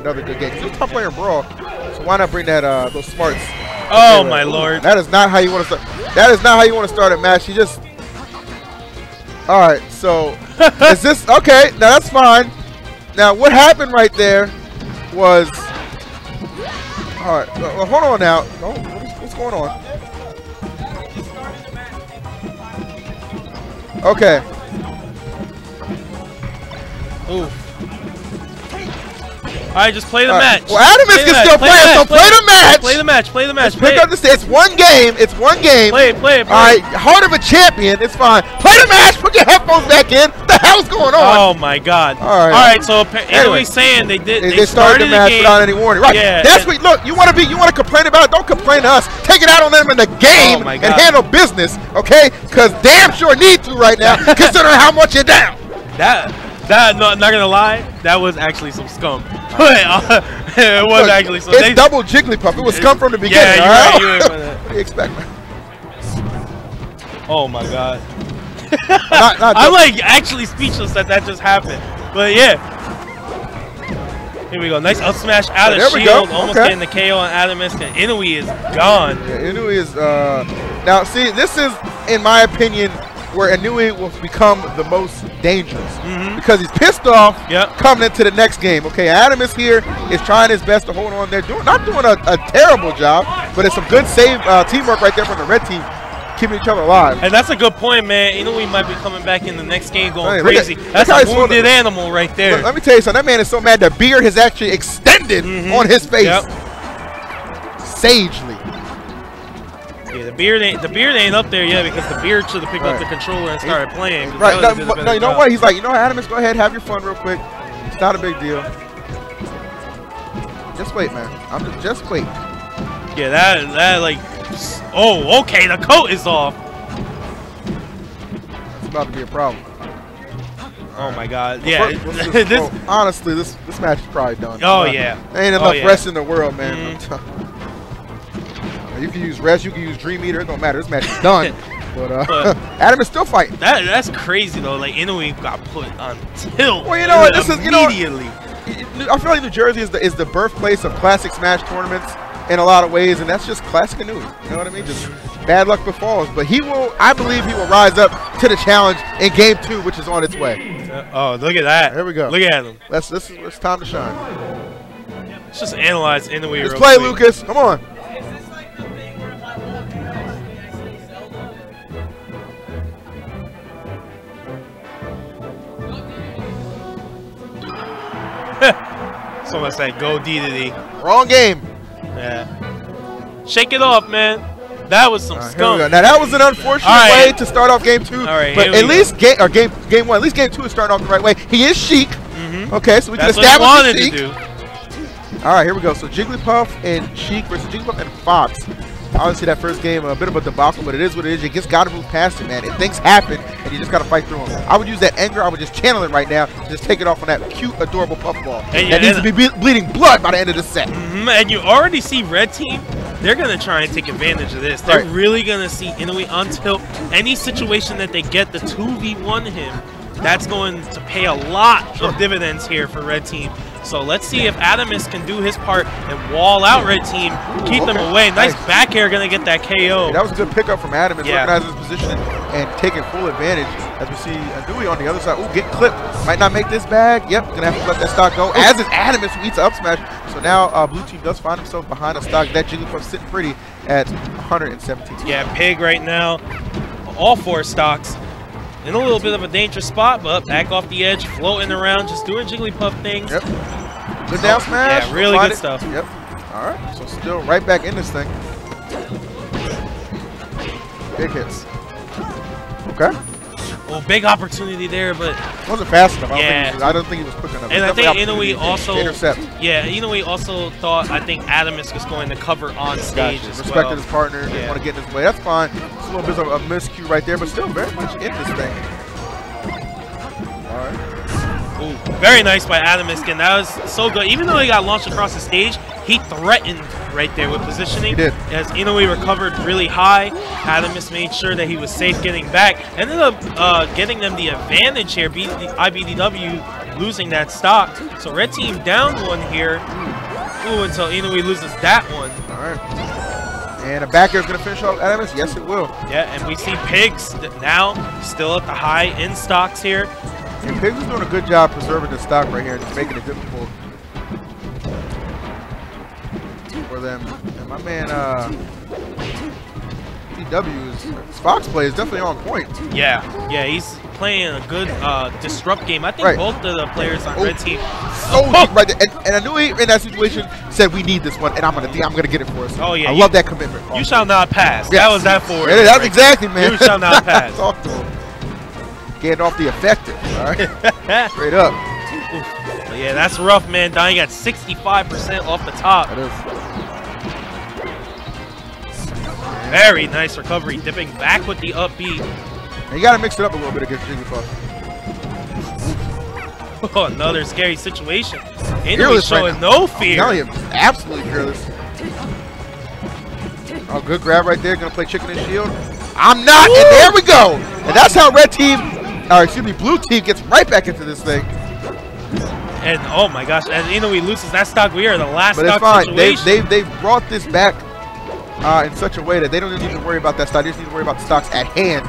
another good game. He's a top player Brawl, so why not bring that uh, those smarts? Oh my lord. That is not how you want to start. That is not how you want to start a match. You just. All right, so is this okay? Now that's fine. Now what happened right there was. All right, well, well, hold on now. Oh, what's, what's going on? Okay. Ooh. All right, just play the All right. match. Well, Atomsk Play the can match, still play play the it, so match, play the match. Play the match. Play the match. Play Pick it. up the st- It's one game. It's one game. Play it. Play it. Play All right, heart of a champion. It's fine. Play the match. Put your headphones back in. What the hell's going on? Oh my God! All right. all right. So Anyway. anyway, saying they did. They, They, they started, the match game. without any warning. Right. Yeah, That's what. Look, you want to be. You want to complain about it. Don't complain to us. Take it out on them in the game Oh and handle business. Okay? Because damn sure need to right now, considering how much you're down. That that no, I'm not gonna lie, that was actually some scum. But uh, it was Look, actually some. it's they- double Jigglypuff. It was scum from the beginning. Yeah, beginning. you're all right, right? you're right that. what do you expect? man? Oh my god. Not- not I'm like actually speechless that that just happened. But yeah. Here we go. Nice up smash out Yeah, of there we go. shield. Almost Okay. getting the KO on Atomsk. And Inui is gone. Yeah, Inui is uh now see this is in my opinion where Inui will become the most dangerous Mhm. because he's pissed off Yep. coming into the next game. Okay, Atomsk here, is trying his best to hold on. They're doing not doing a, a terrible job, but it's some good save uh, teamwork right there from the red team, keeping each other alive. And that's a good point, man. Inui might be coming back in the next game going Hey, look at- crazy. that's a wounded animal right there. Look, let me tell you something. That man is so mad the beard has actually extended Mhm. on his face. Yep. Sagely. Yeah, the beard ain't the beard ain't up there yet because the beard should have picked up the controller and started playing. Right. No, would've did a but- no, you know job. what? He's like, you know Atomsk, go ahead, have your fun real quick. It's not a big deal. Just wait, man. I'm just, just wait. Yeah, that that like. Oh, okay. The coat is off. It's about to be a problem. Oh my God. Yeah. First, let's this. well, honestly, this this match is probably done. Oh Uh, yeah. Ain't Oh, enough yeah. rest in the world, man. Mhm. You can use rest, you can use Dream Eater. It don't matter. This match is done. but uh, But- Atomsk still fighting. That that's crazy though. Like Inui got put on tilt. Well, you know what, this is- you know immediately. I feel like New Jersey is the is the birthplace of classic Smash tournaments in a lot of ways, and that's just classic Inui. You know what I mean? Just bad luck befalls. But he will, I believe, he will rise up to the challenge in Game Two, which is on its way. Uh, oh, look at that. Here we go. Look at him. Let's this is it's time to shine. Let's just analyze Inui. Let's play, quick. Lucas. Come on. Someone said go D to D. Wrong game. Yeah. Shake it off, man. That was some right, scum. Now that was an unfortunate right. way to start off game two, All right, but at go. least game or game game one, at least game two is starting off the right way. He is Sheik. Mhm. Okay, so we That's can what he wanted establish to do. All right, here we go. So Jigglypuff and Sheik versus Jigglypuff and Fox. Obviously, that first game a bit of a debacle, but it is what it is. You just got to move past it, man. And things happen, and you just got to fight through them. I would use that anger. I would just channel it right now. Just take it off on that cute, adorable puffball. And that needs to be ble- bleeding blood by the end of the set. Mhm, And you already see Red Team. They're gonna try and take advantage of this. They're Right. really gonna see Inui until any situation that they get the two v one him. That's going to pay a lot of dividends here for Red Team. So let's see if Atomsk can do his part and wall out Red Team, keep them Okay, away. Nice nice. back air, gonna get that KO. Yeah, that was a good pickup from Adam. Is Yeah. recognizing his position and taking full advantage. As we see Inui on the other side. Ooh, getting clipped. Might not make this bag. Yep, gonna have to let that stock go. As is Adam who eats up smash. So now uh, blue team does find himself behind a stock. That Jigglypuff sitting pretty at 117. Yeah, Pig right now, all four stocks. In a little bit of a dangerous spot, but back off the edge, floating around, just doing Jigglypuff things. Yep. Good down oh, smash. Yeah, really good it. stuff. Yep. All right. So still right back in this thing. Big hits. Okay. Oh, big opportunity there, but Wasn't fast enough. I don't, Yeah. think, he was, I don't think he was quick enough. And I think Inui also intercept. Yeah, Inui also thought I think Atomsk was going to cover on stage Gotcha. Respected well. his partner. Didn't Yeah. want to get in his way. That's fine. It's a little bit of a miscue right there, but still very much in this thing. All right. Ooh, very nice by Adamuskin. That was so good. Even though he got launched across the stage, he threatened right there with positioning. He did. As Inui recovered really high, Atomsk made sure that he was safe getting back. Ended up uh, getting them the advantage here. B- IBDW losing that stock. So red team down one here. Ooh, until Inui loses that one. All right. And a back air is going to finish off Atomsk? Yes, it will. Yeah, and we see Pigs now still at the high in stocks here. And Pigs is doing a good job preserving the stock right here and just making it difficult for them. And my man, uh, Fox play is definitely on point. Yeah, yeah, he's playing a good uh, disrupt game. I think Right. both of the players on Oh. red team. So deep right there. And, and I knew he, in that situation, said we need this one, and I'm gonna, I'm gonna get it for us. Oh, yeah, I you- love that commitment. You shall not pass. Yes. That was that for. It that's right exactly, man. You shall not pass. Talk to him. Getting off the effective, all right? Straight up. Yeah, that's rough, man. Dying at 65% off the top. That is. Very nice recovery. Dipping back with the upbeat. And you got to mix it up a little bit against Jigglypuff. Oh, another scary situation. Inui Fearless right showing no fear. Absolutely fearless. Oh, good grab right there. Gonna play chicken and shield. I'm not, and there we go. And that's how red team, or excuse me, blue team gets right back into this thing. And oh my gosh, and Inui loses that stock. We are the last But it's stock fine. They, they, they've brought this back uh, in such a way that they don't even need to worry about that stock. They just need to worry about the stocks at hand.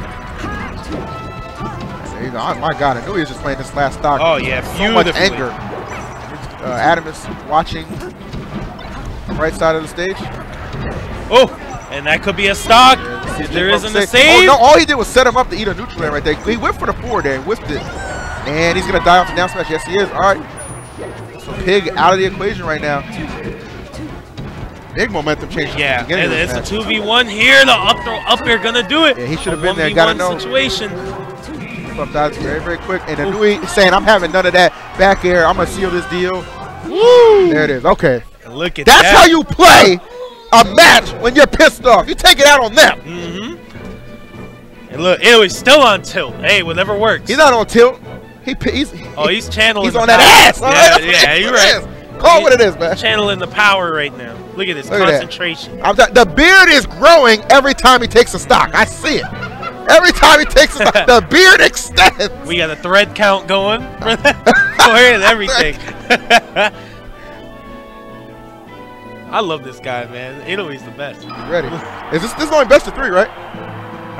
There you go. Oh, my God, I knew he was just playing this last stock. oh yeah, so much anger. Uh, Atomsk watching right side of the stage. Oh, and that could be a stock. Yeah, If there isn't a save. Oh, no, all he did was set him up to eat a neutral land right there. He went for the four there and whiffed it. And he's going to die off the down smash. Yes, he is. All right. So Pig out of the equation right now. Big momentum change. from the Yeah, and it's a 2v1 here. The up throw up air gonna do it. Yeah, he should have been there. Gotta know. situation. Buff dodge very, very quick. And Inui saying, I'm having none of that back air. I'm to seal this deal. Woo! There it is. Okay. Look at That's that. how you play a match when you're pissed off. You take it out on them. Mm-hmm. And look, it was still on tilt. Hey, whatever works. He's not on tilt. He, pi- he's, oh, he's channeling. he's the on that power. ass. All right? Yeah, yeah, you're right. Call it what it is, man. Channeling the power right now. Look at this Look at that. concentration. I'm the beard is growing every time he takes a stock. I see it. Every time he takes a stock, the beard extends. We got a thread count going for and everything. I love this guy, man. Inui's the best. Ready? Is this this is only best of three, right?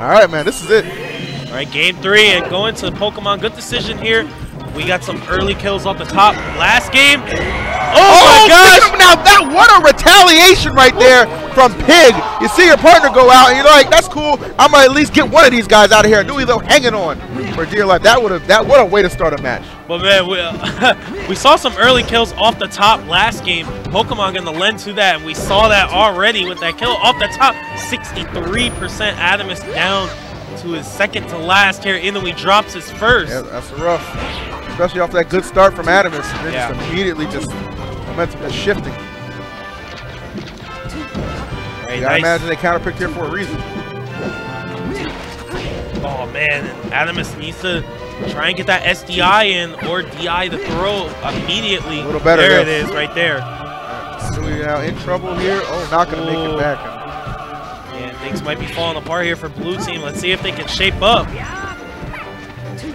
All right, man. This is it. All right, game three and going to Pokemon. Good decision here. We got some early kills off the top. Last game. Oh, my oh, gosh! Now that what a retaliation right there from Pig. You see your partner go out, and you're like, "That's cool. I'm gonna at least get one of these guys out of here." I knew he though hanging on for dear life. That would have that what a way to start a match. But man, we, we saw some early kills off the top last game. Pokemon gonna lend to that, and we saw that already with that kill off the top. 63% Atomsk down to his second to last here. Inui drops his first. Yeah, that's rough, especially off that good start from Atomsk. And then Yeah. just immediately just momentum is shifting. Very Yeah, I nice. imagine they counterpicked here for a reason. Oh man, Atomsk needs to try and get that SDI in or DI the throw immediately. A little better, There yeah. it is, right there. Are now in trouble here. Oh, not gonna make Oh. it back. And things might be falling apart here for blue team. Let's see if they can shape up.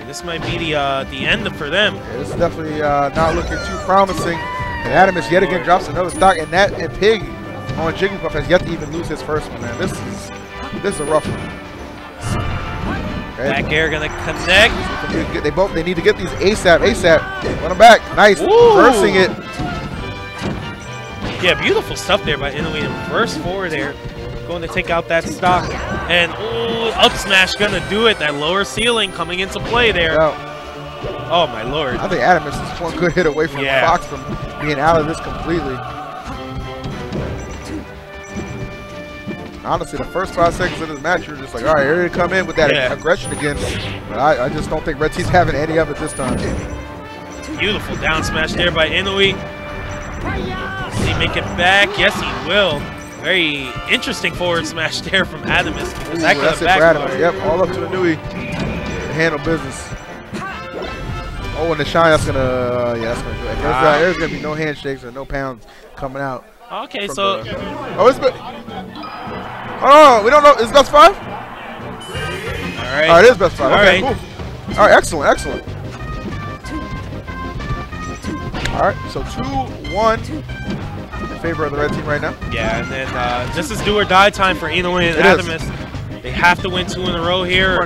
This might be the uh, the end for them. Yeah, this is definitely uh, not looking too promising. And Atomsk yet again drops another stock, and that and Pig on Jigglypuff has yet to even lose his first one. Man, this is this is a rough one. Back air gonna connect. They need to get- They both they need to get these ASAP. ASAP. Run them back. Nice. Ooh. Reversing it. Yeah, beautiful stuff there by Inui. Reverse forward there. Going to take out that stock. And ooh, up smash gonna do it. That lower ceiling coming into play there. Oh my lord. I think Atomsk is one good hit away from Yeah. Fox from being out of this completely. Honestly, the first five seconds of this match, you're just like, all right, here they come in with that Yeah. aggression again. But I, I just don't think Red Team's having any of it this time. Beautiful down smash there by Inui. Does he make it back? Yes, he will. Very interesting forward smash there from Atomsk. Because that Ooh, could that's have it for Atomsk. backfired. Yep, all up to the Nui handle business. Oh, and the shine, that's gonna, uh, yeah, that's gonna do it. There's, Ah. uh, there's gonna be no handshakes or no pounds coming out. Okay, so the- oh, it's, be- oh, we don't know, is best five? all right. All right, it is best five. All okay, right. cool. All right, excellent, excellent. All right, so 2-1 in favor of the red team right now. Yeah, and then uh, this is do or die time for Inui and. Atomsk. They have to win two in a row here.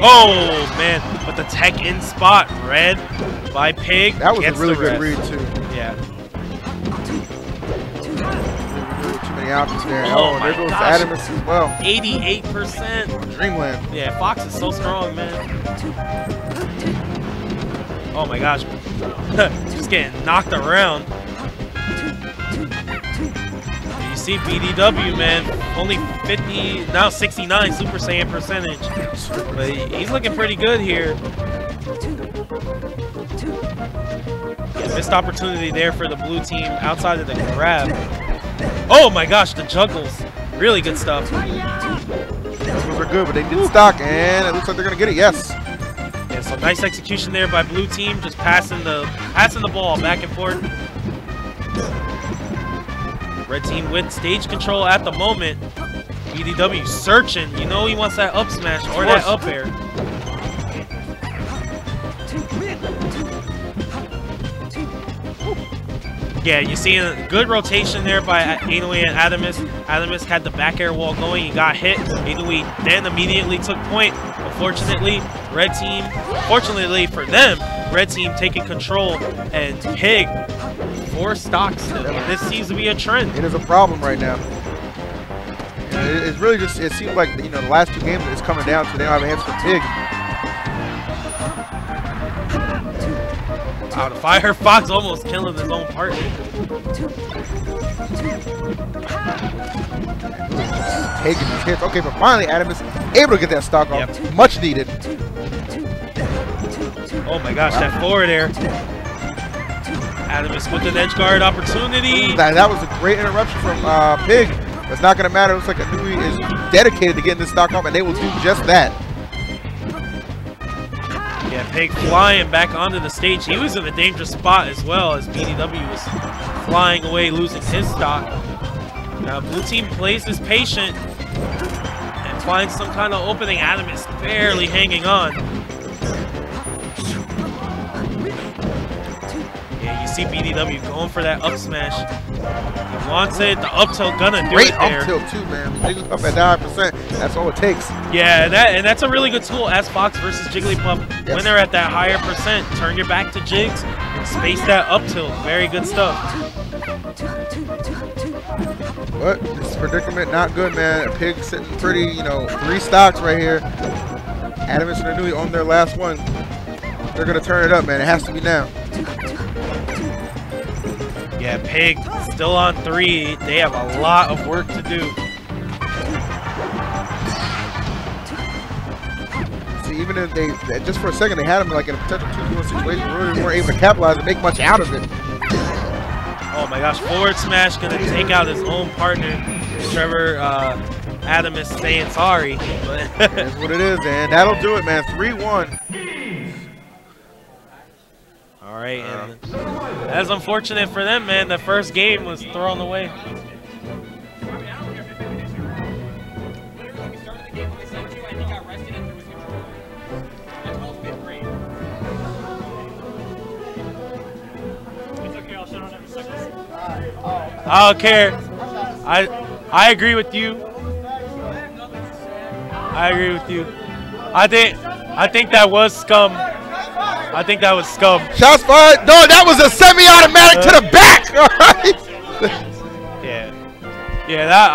Oh, man. But the tech in spot, red by Pig. That was a really good read, too. Yeah. Too many options there. Oh Oh, my there goes gosh. Adamus as well. 88%. Dreamland. Yeah, Fox is so strong, man. Oh my gosh. Just getting knocked around. See BDW, man, only 50, now 69 Super Saiyan percentage. But he's looking pretty good here. Yeah, missed opportunity there for the blue team outside of the grab. Oh my gosh, the juggles. Really good stuff. Those are good, but they didn't stock, and it looks like they're gonna get it. Yes. Yeah, so nice execution there by blue team, just passing the passing the ball back and forth. Red team with stage control at the moment. BDW searching. You know he wants that up smash or that up air. Yeah, you see a good rotation there by Inui and Atomsk. Atomsk had the back air wall going. He got hit. Inui then immediately took point. Unfortunately, red team, fortunately for them, red team taking control and Pig four stocks. This seems to be a trend. It is a problem right now. It's really just, it seems like, you know, the last two games it's coming down to they don't have an answer for Pig. Wow, the Fire Fox almost killing his own partner. Taking these hits. Okay, but finally Atomsk able to get that stock off. Yep. Much needed. Oh my gosh, that forward air. Atomsk with an edge guard opportunity. That, that was a great interruption from uh, Pig. It's not going to matter. It looks like Inui is dedicated to getting this stock off, and they will do just that. Yeah, Pig flying back onto the stage. He was in a dangerous spot as well as BDW was flying away, losing his stock. Now, blue team plays this patient and finds some kind of opening. Atomsk barely hanging on. Yeah, you see BDW going for that up smash. He wants it. The up tilt gonna do Great it there. up tilt, too, man. Big up at 9%. That's all it takes. Yeah, that and that's a really good tool as Fox versus Jigglypuff. Yes. When they're at that higher percent, turn your back to Jigs and space that up tilt. Very good stuff. But this predicament, not good, man. Pig sitting pretty, you know, three stocks right here. Atomsk and Inui on their last one. They're going to turn it up, man. It has to be now. Yeah, Pig still on three. They have a lot of work to do. See, even if they, just for a second, they had him like in a potential 2-1 situation, really weren't able to capitalize and make much out of it. Oh my gosh, forward smash gonna take out his own partner. Trevor uh, Atomsk saying sorry, but That's what it is, and that'll do it, man. 3-1. right. And that's unfortunate for them, man. The first game was thrown away. I don't care. I I agree with you. I agree with you. I think I think that was scum. I think that was scum. Shots fired. No, that was a semi-automatic to the back. All right. Yeah. Yeah, that